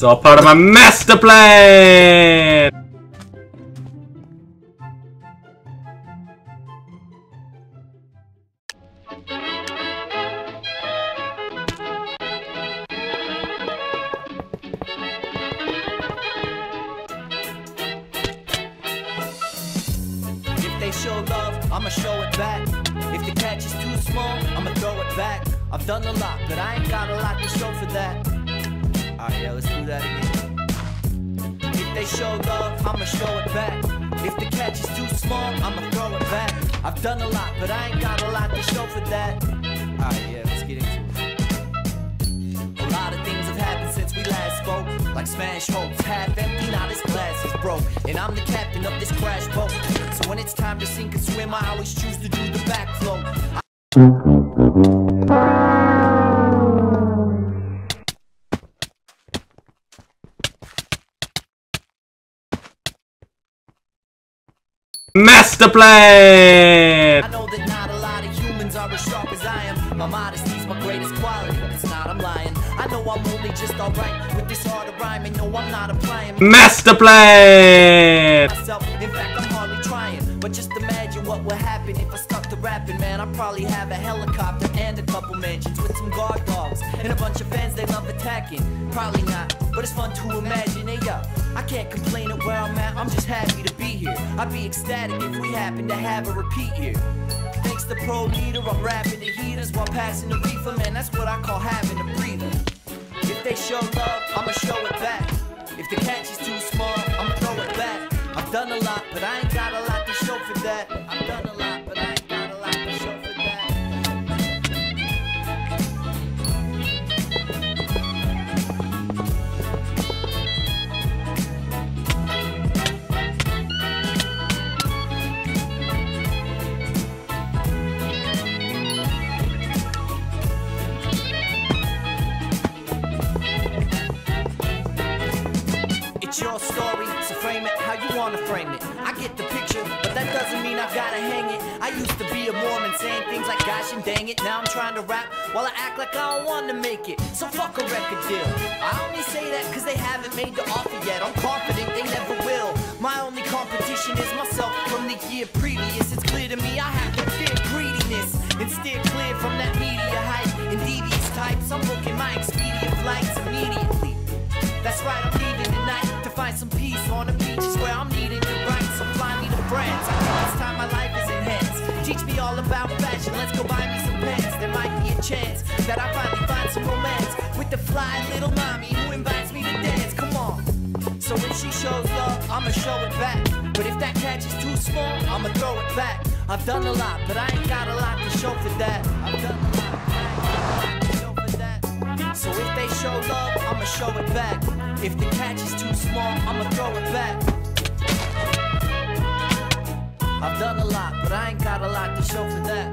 It's all part of my master plan! If they show love, I'ma show it back. If the catch is too small, I'ma throw it back. I've done a lot, but I ain't got a lot to show for that. Alright, yeah, let's do that again. If they show love, I'ma show it back. If the catch is too small, I'ma throw it back. I've done a lot, but I ain't got a lot to show for that. Alright, yeah, let's get into it. A lot of things have happened since we last spoke. Like smash hopes, half empty, now this glass is broke. And I'm the captain of this crash boat. So when it's time to sink and swim, I always choose to do the backflow. I- Master plan! I know that not a lot of humans are as sharp as I am. My modesty's my greatest quality, but it's not, I'm lying. I know I'm only just alright with this of rhyming. No, I'm not applying Master plan! myself. In fact, I'm hardly trying. But just imagine what would happen if I stuck to rapping, man. I'd probably have a helicopter and a couple mansions with some guard dogs and a bunch of fans they love attacking. Probably not, but it's fun to imagine. Hey, yo, I can't complain at where I'm at. I'm just happy to be here. I'd be ecstatic if we happen to have a repeat here. Thanks to ProleteR, I'm rapping the heaters while passing the reefer, man. That's what I call having a breather. If they show love, I'ma show it back. Your story, so frame it how you wanna frame it. I get the picture, but that doesn't mean I gotta hang it. I used to be a Mormon saying things like gosh and dang it. Now I'm trying to rap while I act like I don't wanna make it. So fuck a record deal. I only say that cause they haven't made the offer yet. I'm confident they never will. My only competition is myself from the year previous. It's clear to me I have to fear greediness and steer clear from that media hype and devious types. I'm booking my Expedia flights immediately. That's right, I'm leaving find some peace on the beaches where I'm needing to write. So fly me to France. I think it's time my life is enhanced. Teach me all about fashion. Let's go buy me some pants. There might be a chance that I finally find some romance with the fly little mommy who invites me to dance. Come on. So if she shows love, I'ma show it back. But if that catch is too small, I'ma throw it back. I've done a lot, but I ain't got a lot to show for that. I've done a lot, but I ain't got a lot to show for that. So if they show love, I'ma show it back. If the catch is too I'ma throw it back. I've done a lot, but I ain't got a lot to show for that.